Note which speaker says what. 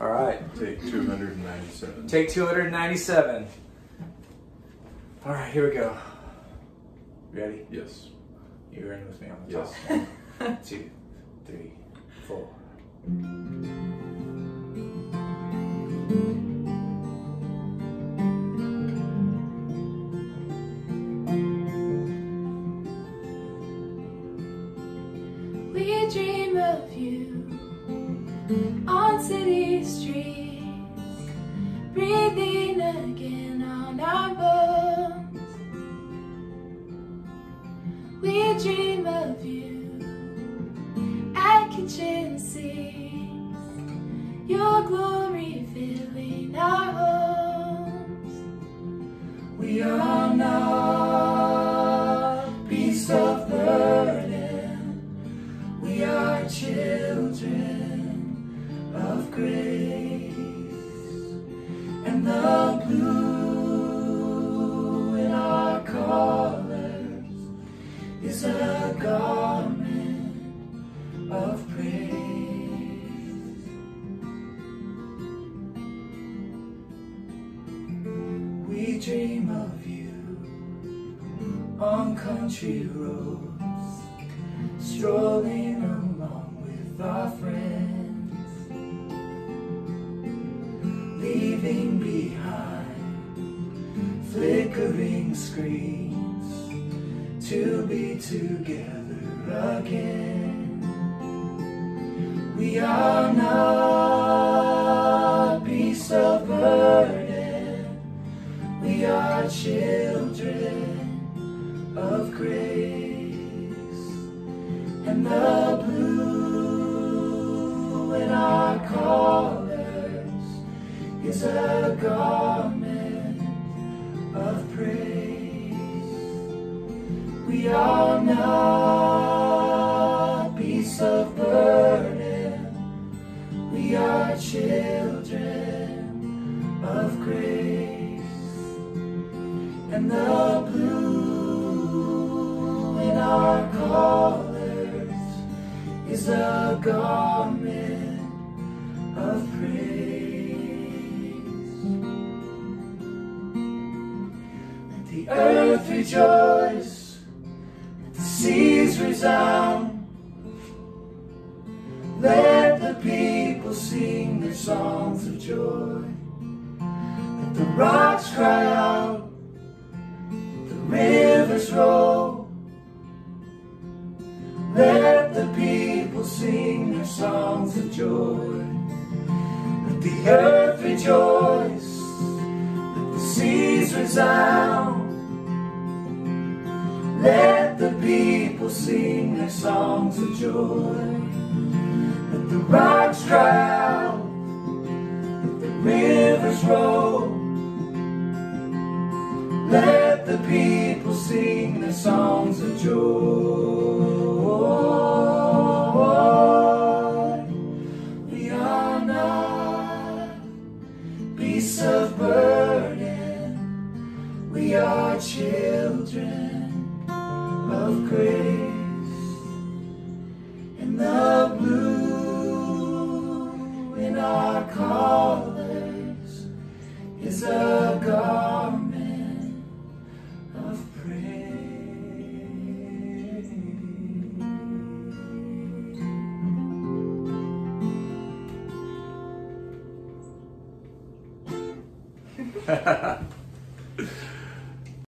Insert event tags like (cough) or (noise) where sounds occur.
Speaker 1: All right.
Speaker 2: Take 297.
Speaker 1: Take 297. All right, here we go. Ready?
Speaker 2: Yes.
Speaker 1: You're in with me on the
Speaker 2: Yes.
Speaker 1: top. One, two, three, four.
Speaker 3: We dream of you on city streets, breathing again on our bones. We dream of you at kitchen sinks, your glory filling our homes. We are not is a garment of praise. We dream of you on country roads strolling along with our friends, leaving behind flickering screens to be together again. We are not beasts of burden, we are children of grace and the blue in our colors is a garment We are not beasts of burden, we are children of grace, and the blue in our colors is a garment of praise. Let the earth rejoice, resound. Let the people sing their songs of joy. Let the rocks cry out, the rivers roll. Let the people sing their songs of joy. Let the earth rejoice, let the seas resound. Let people sing their songs of joy. Let the rocks out, let the rivers roll. Let the people sing their songs of joy. We are not beasts of burden, we are children of grace. And the blue in our colors is a garment of praise. (laughs)